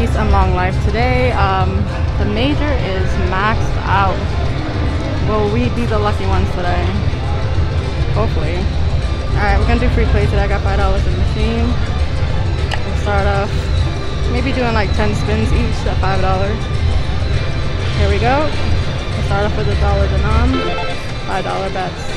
peace and long life. Today, um, the major is maxed out. Will we be the lucky ones today? Hopefully. Alright, we're gonna do free play today. I got $5 in the machine. We'll start off maybe doing like 10 spins each at $5. Here we go. We'll start off with a dollar denom, $5 bets.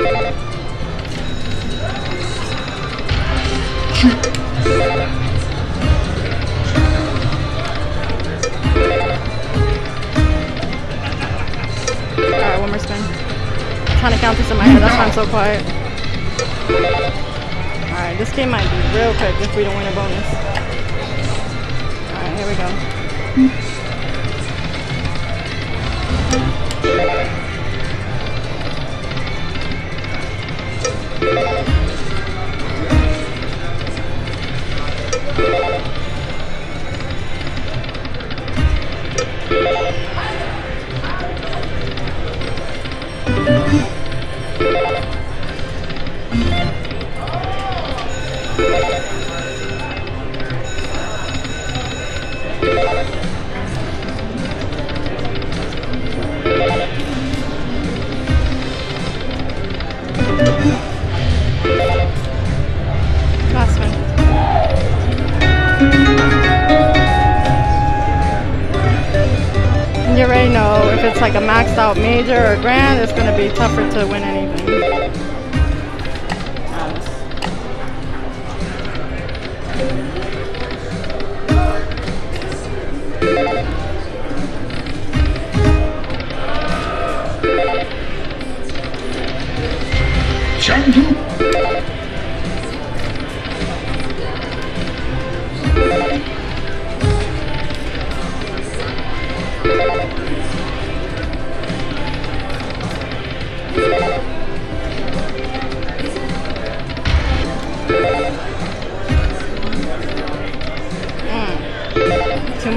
Alright, one more spin. I'm trying to count this in my head, that's why I'm so quiet. Alright, this game might be real quick if we don't win a bonus. Alright, here we go. Already know if it's like a maxed out major or grand, it's gonna be tougher to win anything. Two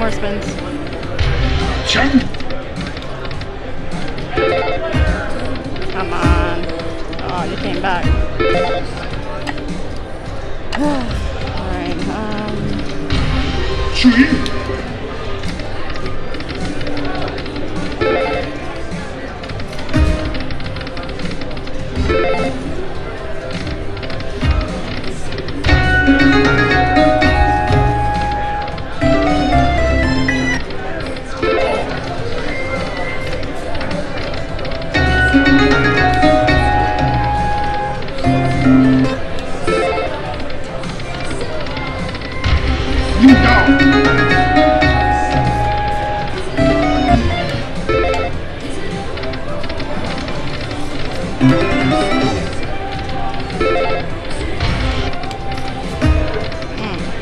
more spins. Changu. Come on. Oh, you came back. Alright, um, Shoot.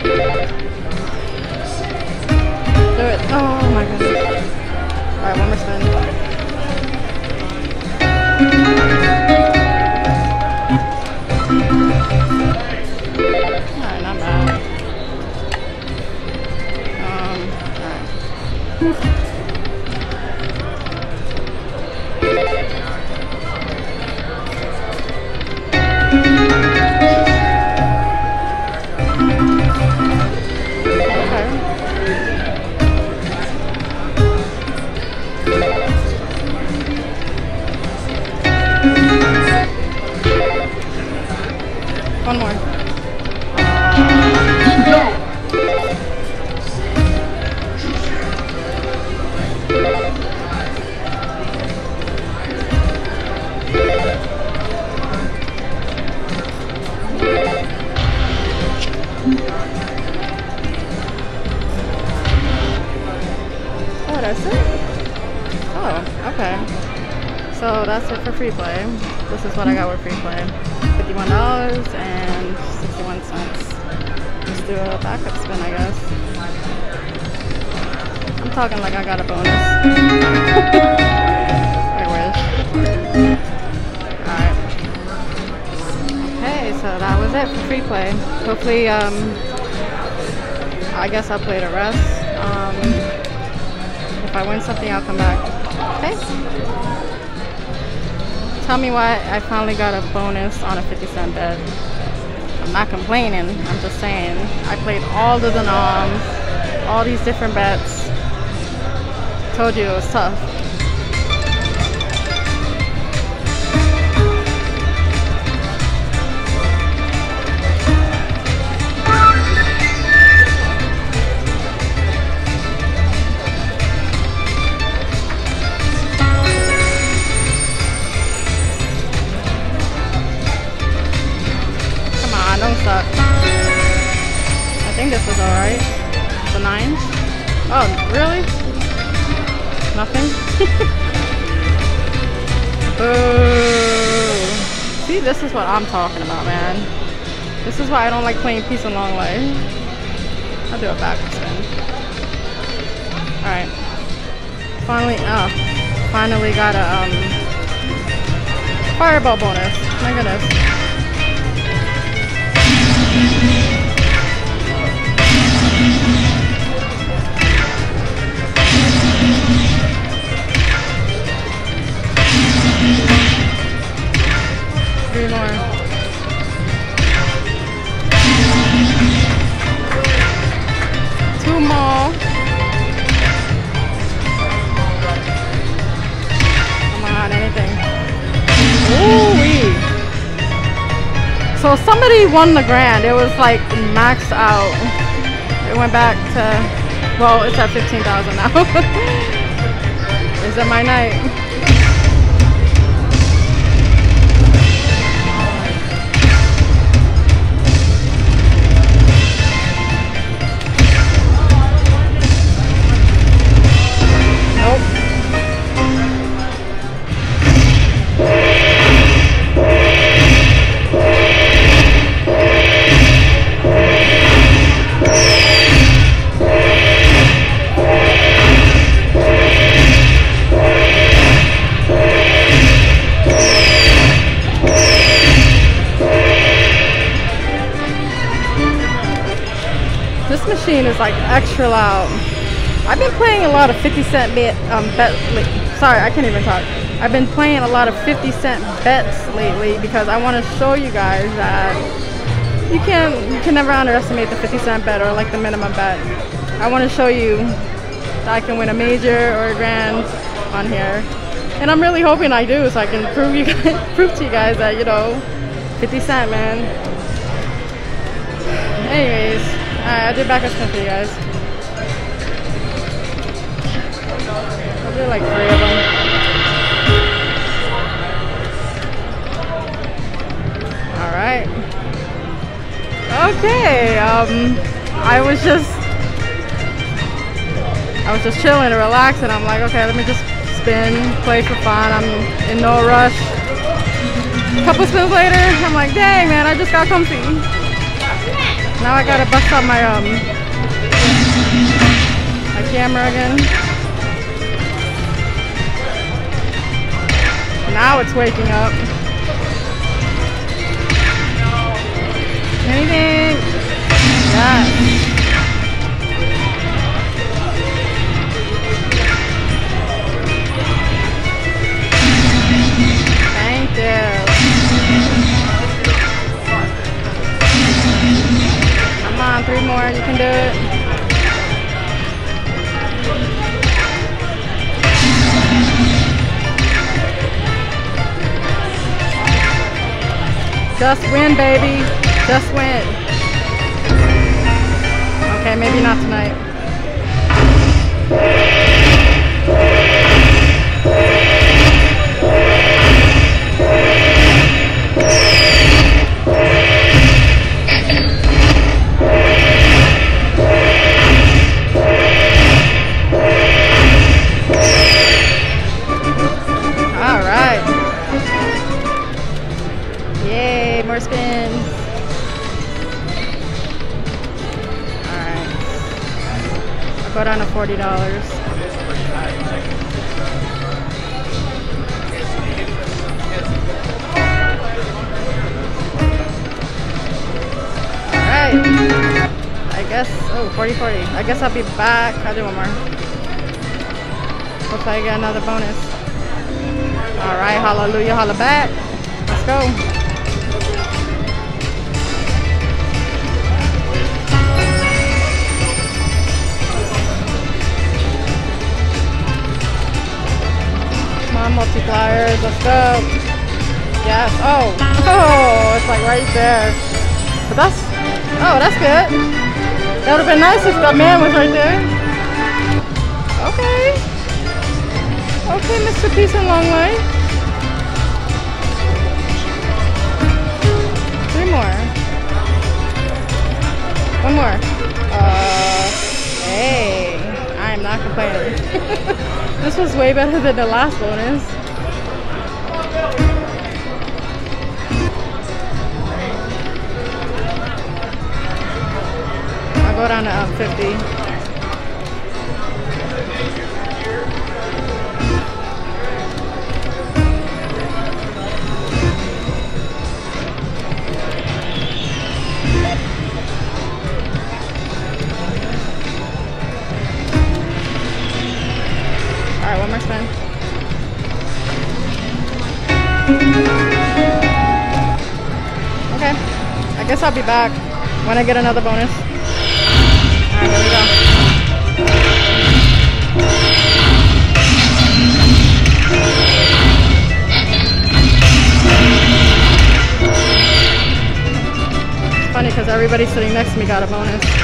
Do it. Oh my goodness. Alright, one more spin. Alright, not bad. Um, alright. One more. Dog. Oh, that's it? Oh, okay. So that's it for free play. This is what I got with free play. $51 and 61 cents. Let's do a backup spin, I guess. I'm talking like I got a bonus. I wish. Alright. Okay, so that was it for free play. Hopefully, um, I guess I'll play the rest. Um, if I win something, I'll come back. Okay? Tell me why I finally got a bonus on a 50 cent bet. I'm not complaining, I'm just saying. I played all the denoms, all these different bets. Told you it was tough. Don't suck. I think this is alright. The nine? Oh, really? Nothing? Boo! See, this is what I'm talking about, man. This is why I don't like playing Peace and Long Life. I'll do a back spin. Alright. Finally, oh. Finally got a, um, fireball bonus. My goodness. Won the grand. It was like maxed out. It went back to, well, it's at 15,000 now. Is it my night? Machine is like extra loud. I've been playing a lot of 50 cent bet, um, bet sorry, I can't even talk. I've been playing a lot of 50 cent bets lately because I want to show you guys that you can you can never underestimate the 50 cent bet or like the minimum bet. I want to show you that I can win a major or a grand on here. And I'm really hoping I do so I can prove you guys, prove to you guys that, you know, 50 cent man. Anyways, alright, I'll do back spin for you guys. I'll do like three of them. Alright. Okay, um, I was just, I was just chilling and relaxing. I'm like, okay, let me just spin, play for fun. I'm in no rush. A couple spins later, I'm like, dang man, I just got comfy. Now I gotta bust out my um my camera again. Now it's waking up. Anything? Yes. On, three more. You can do it. Just win, baby. Just win. Okay, maybe not tonight. $40. Alright. I guess, oh, 40 40. I guess I'll be back. I'll do one more. Hopefully I get another bonus. Alright, hallelujah, holla back. Let's go. Multipliers, let's go. Yes, oh, oh, it's like right there. But that's, oh, that's good. That would have been nice if that man was right there. Okay. Okay, Mr. Peace and Long Way. Three more. One more. Uh, hey, I am not complaining. This was way better than the last bonus. I'll go down to up 50. Guess I'll be back when I get another bonus. Alright, here we go. funny because everybody sitting next to me got a bonus.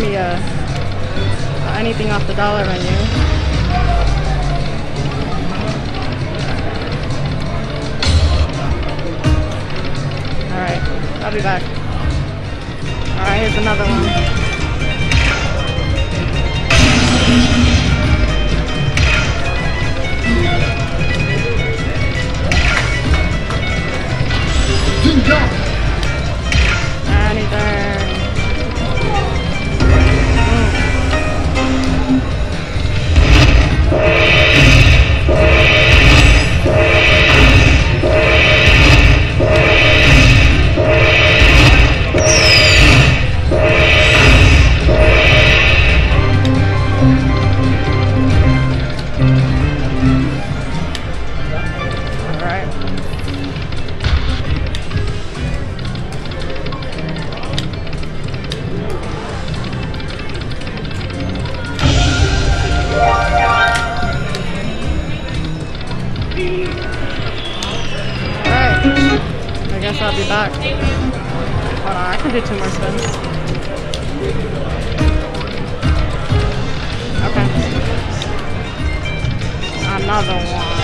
Me a anything off the dollar menu. Alright, I'll be back. Alright, here's another one. I'll be back. Hold on, I can do two more spins. Okay. Another one.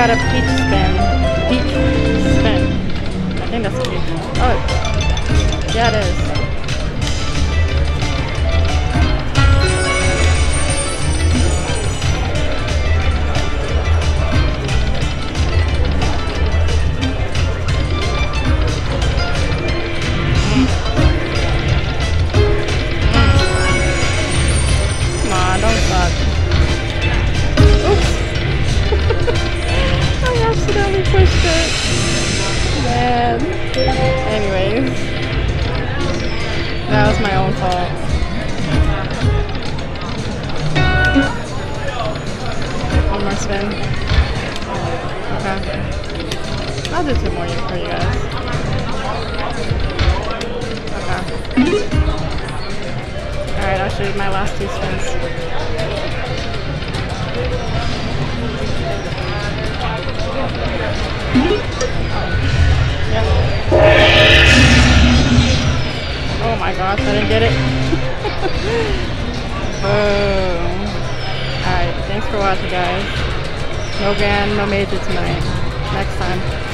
नमस्कार अब ठीक Oh my gosh, I didn't get it. Alright, thanks for watching guys. No grand, no major tonight. Next time.